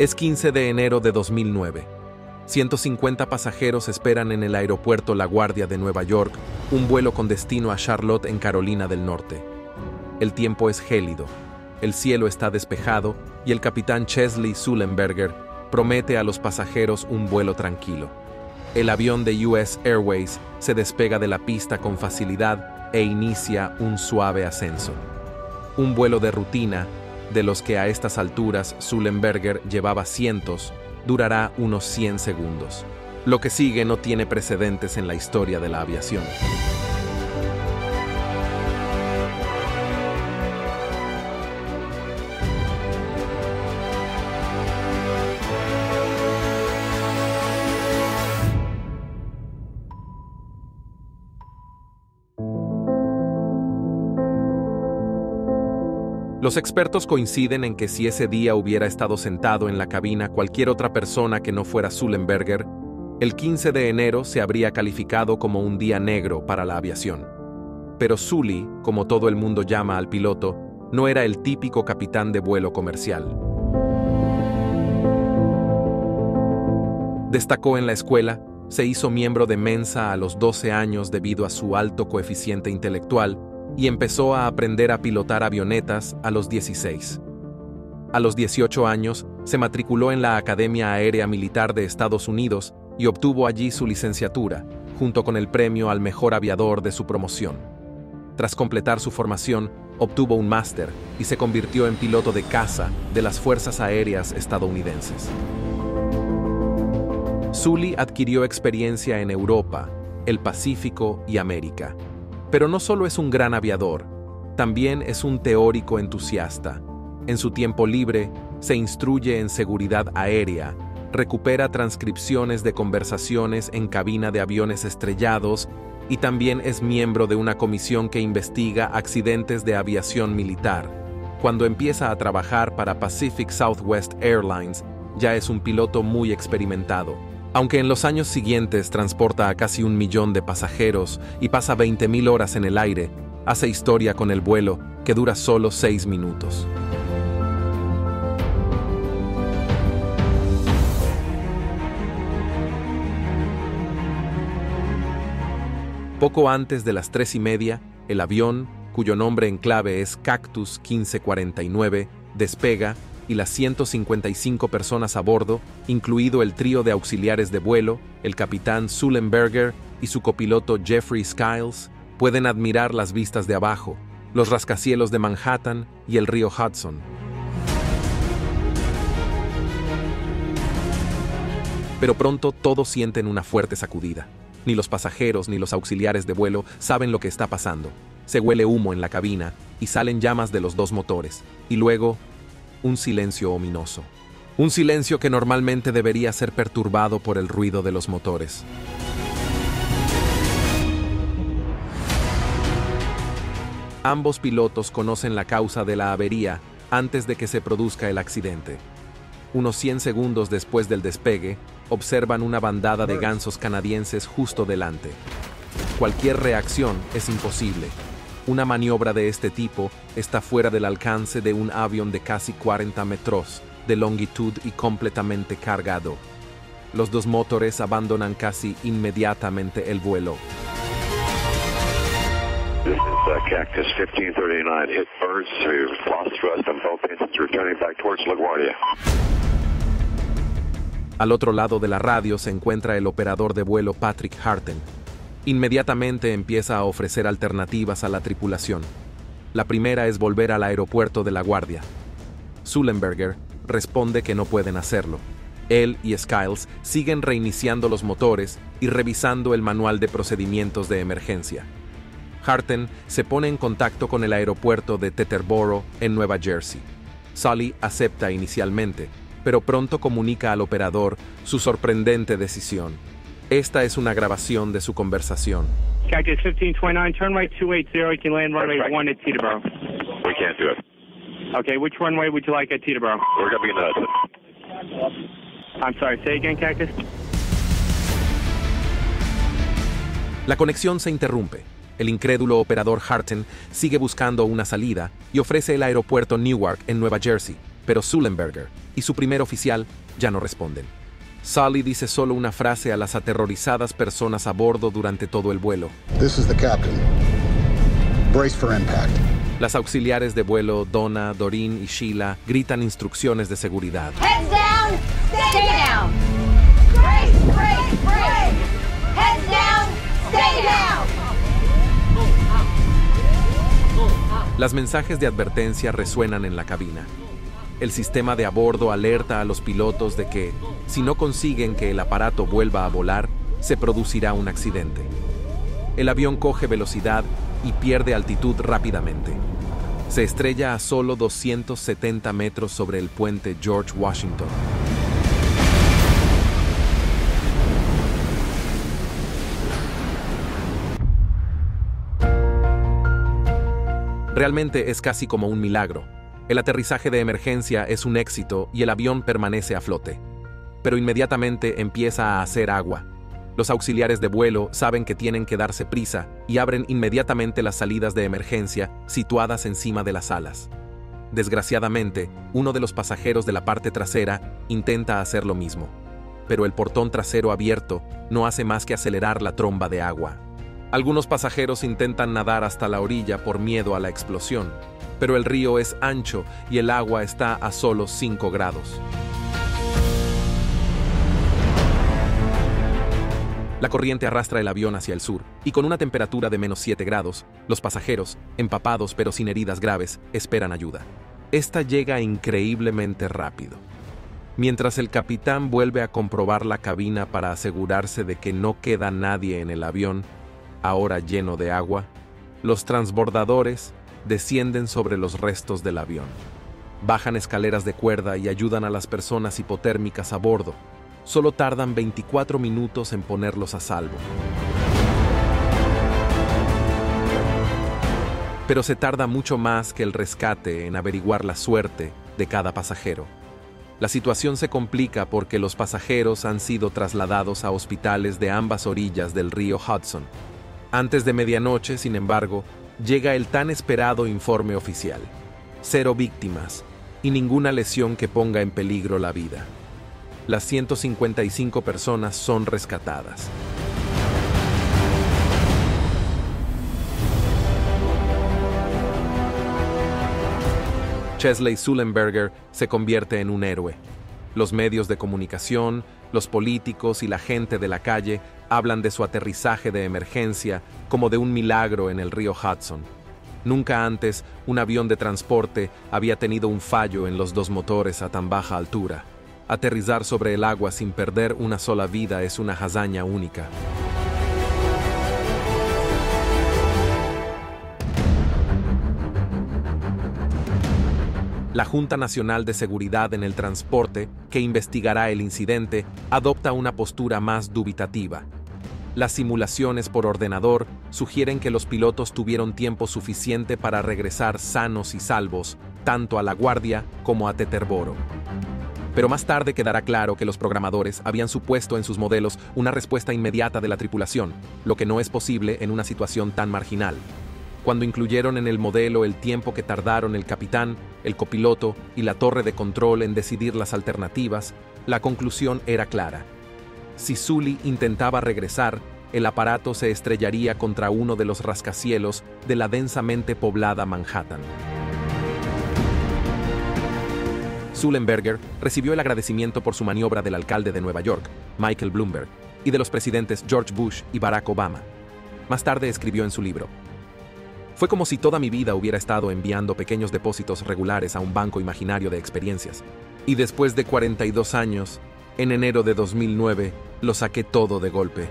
Es 15 de enero de 2009. 150 pasajeros esperan en el aeropuerto La Guardia de Nueva York un vuelo con destino a Charlotte en Carolina del Norte. El tiempo es gélido, el cielo está despejado y el capitán Chesley Sullenberger promete a los pasajeros un vuelo tranquilo. El avión de US Airways se despega de la pista con facilidad e inicia un suave ascenso. Un vuelo de rutina, de los que a estas alturas Sullenberger llevaba cientos, durará unos 100 segundos. Lo que sigue no tiene precedentes en la historia de la aviación. Los expertos coinciden en que si ese día hubiera estado sentado en la cabina cualquier otra persona que no fuera Sullenberger, el 15 de enero se habría calificado como un día negro para la aviación. Pero Sully, como todo el mundo llama al piloto, no era el típico capitán de vuelo comercial. Destacó en la escuela, se hizo miembro de Mensa a los 12 años debido a su alto coeficiente intelectual y empezó a aprender a pilotar avionetas a los 16. A los 18 años, se matriculó en la Academia Aérea Militar de Estados Unidos y obtuvo allí su licenciatura, junto con el premio al mejor aviador de su promoción. Tras completar su formación, obtuvo un máster y se convirtió en piloto de caza de las Fuerzas Aéreas estadounidenses. Sully adquirió experiencia en Europa, el Pacífico y América pero no solo es un gran aviador, también es un teórico entusiasta. En su tiempo libre, se instruye en seguridad aérea, recupera transcripciones de conversaciones en cabina de aviones estrellados y también es miembro de una comisión que investiga accidentes de aviación militar. Cuando empieza a trabajar para Pacific Southwest Airlines, ya es un piloto muy experimentado aunque en los años siguientes transporta a casi un millón de pasajeros y pasa 20.000 horas en el aire, hace historia con el vuelo que dura solo 6 minutos. Poco antes de las tres y media, el avión, cuyo nombre en clave es Cactus 1549, despega y las 155 personas a bordo, incluido el trío de auxiliares de vuelo, el capitán Sullenberger y su copiloto Jeffrey Skiles, pueden admirar las vistas de abajo, los rascacielos de Manhattan y el río Hudson. Pero pronto todos sienten una fuerte sacudida. Ni los pasajeros ni los auxiliares de vuelo saben lo que está pasando. Se huele humo en la cabina y salen llamas de los dos motores. Y luego, un silencio ominoso. Un silencio que normalmente debería ser perturbado por el ruido de los motores. Ambos pilotos conocen la causa de la avería antes de que se produzca el accidente. Unos 100 segundos después del despegue, observan una bandada de gansos canadienses justo delante. Cualquier reacción es imposible, una maniobra de este tipo está fuera del alcance de un avión de casi 40 metros de longitud y completamente cargado. Los dos motores abandonan casi inmediatamente el vuelo. This is uh, Cactus 1539. Hit birds to lost thrust on both engines returning back towards LaGuardia. Al otro lado de la radio se encuentra el operador de vuelo Patrick Harten, Inmediatamente empieza a ofrecer alternativas a la tripulación. La primera es volver al aeropuerto de La Guardia. Sullenberger responde que no pueden hacerlo. Él y Skiles siguen reiniciando los motores y revisando el manual de procedimientos de emergencia. Harten se pone en contacto con el aeropuerto de Teterboro, en Nueva Jersey. Sully acepta inicialmente, pero pronto comunica al operador su sorprendente decisión. Esta es una grabación de su conversación. Cactus 1529, turn right 280, you can land runway right. 1 at Teterboro. We can't do it. Okay, which runway would you like at Teterboro? We're going to be in the Hudson. I'm sorry, say again, Cactus? La conexión se interrumpe. El incrédulo operador Harten sigue buscando una salida y ofrece el aeropuerto Newark en Nueva Jersey, pero Sullenberger y su primer oficial ya no responden. Sully dice solo una frase a las aterrorizadas personas a bordo durante todo el vuelo. This is the captain. Brace for impact. Las auxiliares de vuelo Donna, Doreen y Sheila gritan instrucciones de seguridad. Heads down, stay down. Brace, brace, brace. Heads down, stay down. Las mensajes de advertencia resuenan en la cabina. El sistema de a bordo alerta a los pilotos de que, si no consiguen que el aparato vuelva a volar, se producirá un accidente. El avión coge velocidad y pierde altitud rápidamente. Se estrella a solo 270 metros sobre el puente George Washington. Realmente es casi como un milagro. El aterrizaje de emergencia es un éxito y el avión permanece a flote. Pero inmediatamente empieza a hacer agua. Los auxiliares de vuelo saben que tienen que darse prisa y abren inmediatamente las salidas de emergencia situadas encima de las alas. Desgraciadamente, uno de los pasajeros de la parte trasera intenta hacer lo mismo, pero el portón trasero abierto no hace más que acelerar la tromba de agua. Algunos pasajeros intentan nadar hasta la orilla por miedo a la explosión, pero el río es ancho y el agua está a solo 5 grados. La corriente arrastra el avión hacia el sur, y con una temperatura de menos 7 grados, los pasajeros, empapados pero sin heridas graves, esperan ayuda. Esta llega increíblemente rápido. Mientras el capitán vuelve a comprobar la cabina para asegurarse de que no queda nadie en el avión, ahora lleno de agua, los transbordadores descienden sobre los restos del avión. Bajan escaleras de cuerda y ayudan a las personas hipotérmicas a bordo. Solo tardan 24 minutos en ponerlos a salvo. Pero se tarda mucho más que el rescate en averiguar la suerte de cada pasajero. La situación se complica porque los pasajeros han sido trasladados a hospitales de ambas orillas del río Hudson. Antes de medianoche, sin embargo, llega el tan esperado informe oficial. Cero víctimas y ninguna lesión que ponga en peligro la vida. Las 155 personas son rescatadas. Chesley Sullenberger se convierte en un héroe. Los medios de comunicación, los políticos y la gente de la calle hablan de su aterrizaje de emergencia como de un milagro en el río Hudson. Nunca antes un avión de transporte había tenido un fallo en los dos motores a tan baja altura. Aterrizar sobre el agua sin perder una sola vida es una hazaña única. La Junta Nacional de Seguridad en el Transporte, que investigará el incidente, adopta una postura más dubitativa. Las simulaciones por ordenador sugieren que los pilotos tuvieron tiempo suficiente para regresar sanos y salvos, tanto a La Guardia como a Teterboro. Pero más tarde quedará claro que los programadores habían supuesto en sus modelos una respuesta inmediata de la tripulación, lo que no es posible en una situación tan marginal. Cuando incluyeron en el modelo el tiempo que tardaron el capitán, el copiloto y la torre de control en decidir las alternativas, la conclusión era clara. Si Sully intentaba regresar, el aparato se estrellaría contra uno de los rascacielos de la densamente poblada Manhattan. Sullenberger recibió el agradecimiento por su maniobra del alcalde de Nueva York, Michael Bloomberg, y de los presidentes George Bush y Barack Obama. Más tarde escribió en su libro, fue como si toda mi vida hubiera estado enviando pequeños depósitos regulares a un banco imaginario de experiencias. Y después de 42 años, en enero de 2009, lo saqué todo de golpe.